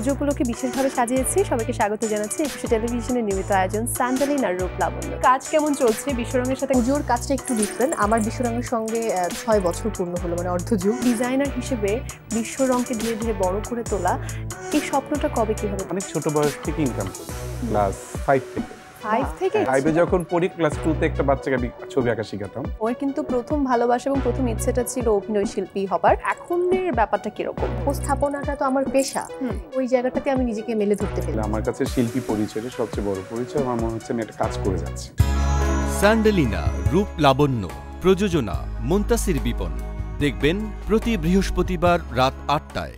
পুজোগুলোকে বিশেষভাবে সাজিয়েছি। সবাইকে স্বাগত জানাচ্ছি একুশে টেলিভিশনের নিয়মিত আয়োজন স্যান্ডালিন আর রূপ লাবণ্য কাজ কেমন চলছে? বিশ্বরঙের সাথে পুজোর কাজটা একটু ডিফারেন্ট আমার বিশ্বরঙের সঙ্গে ছয় বছর পূর্ণ হলো মানে অর্ধযুগ ডিজাইনার হিসেবে বিশ্বরঙকে ধীরে ধীরে বড় করে তোলা এই স্বপ্নটা কবে কি হবে অনেক ছোট বয়স থেকে ইনকাম করি ক্লাস ফাইভ থেকে। ফাইভ থেকে ফাইভে যখন পড়ি ক্লাস টুতে একটা বাচ্চাকে আমি ছবি আঁকা শিখাতাম। ওর কিন্তু প্রথম ভালোবাসা এবং প্রথম ইচ্ছেটা ছিল অভিনয় শিল্পী হবার। এখনের ব্যাপারটা কীরকম? উপস্থাপনাটা তো আমার পেশা। হুম। ওই জায়গাটাতে আমি নিজেকে মেলে ধরতে পেলাম আমার কাছে শিল্পী পরিচয়টা সবচেয়ে বড় পরিচয়। আমার মনে হচ্ছে আমি একটা কাজ করে যাচ্ছি। স্যান্ডেলিনা রূপ লাবণ্য প্রযোজনা মুন্তাসির বিপন। দেখবেন প্রতি বৃহস্পতিবার রাত আটটায়।